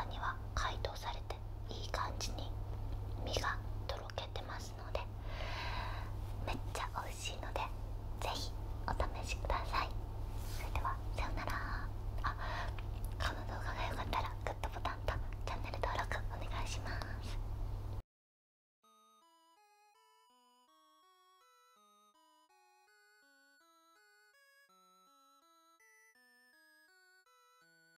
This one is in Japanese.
さんには解凍されていい感じに身が